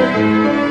Música